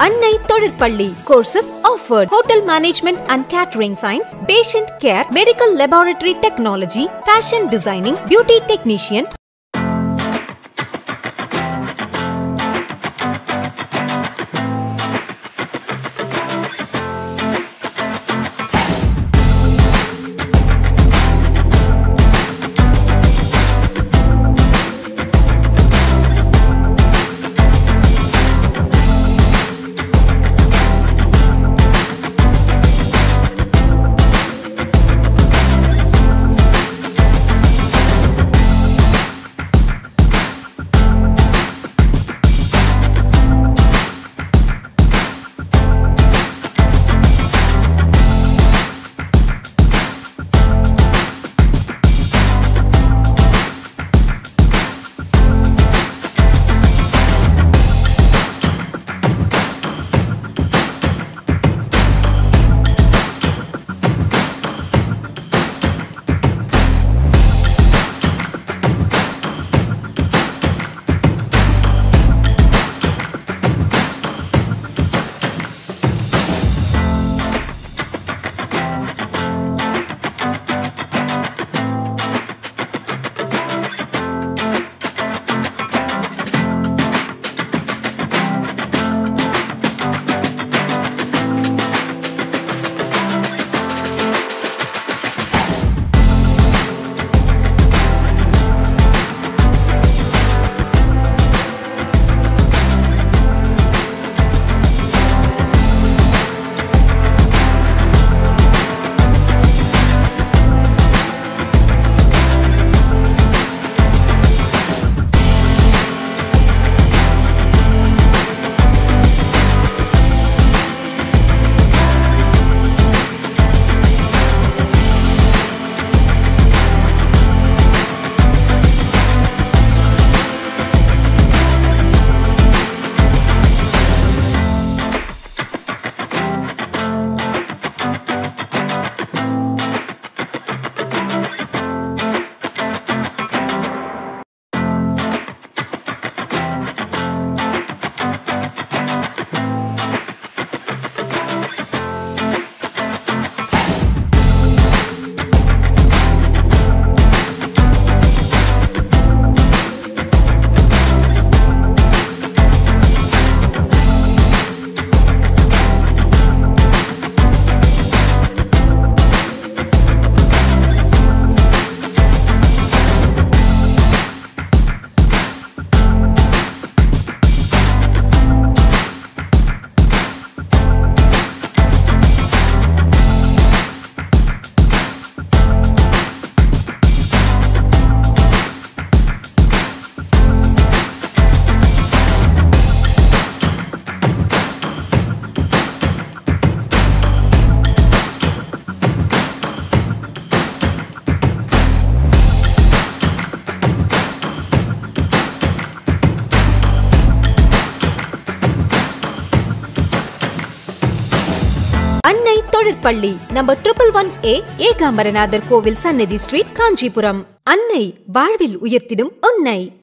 அன்னை தொழிற்பள்ளி courses offered hotel management and catering science patient care medical laboratory technology fashion designing beauty technician Annai number triple one A Ekambaranathar Kovil Sannathi street Kanchipuram. அன்னை வாழ்வில் உயர்த்திடும் உன்னை.